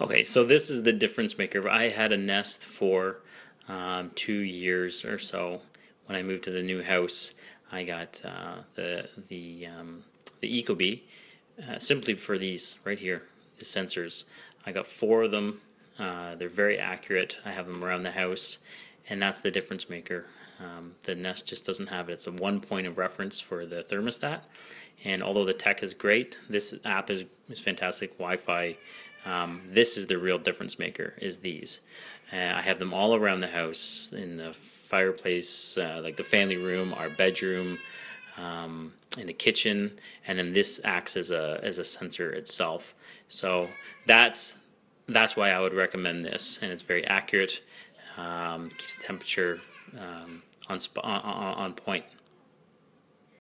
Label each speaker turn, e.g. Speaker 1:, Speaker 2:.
Speaker 1: Okay, so this is the difference maker. I had a Nest for um, two years or so. When I moved to the new house, I got uh, the the um, the Ecobee uh, simply for these right here, the sensors. I got four of them. Uh, they're very accurate. I have them around the house, and that's the difference maker. Um, the Nest just doesn't have it. It's a one point of reference for the thermostat. And although the tech is great, this app is, is fantastic. Wi-Fi. Um, this is the real difference maker. Is these? Uh, I have them all around the house in the fireplace, uh, like the family room, our bedroom, um, in the kitchen, and then this acts as a as a sensor itself. So that's that's why I would recommend this, and it's very accurate. Um, keeps the temperature um, on, on on point.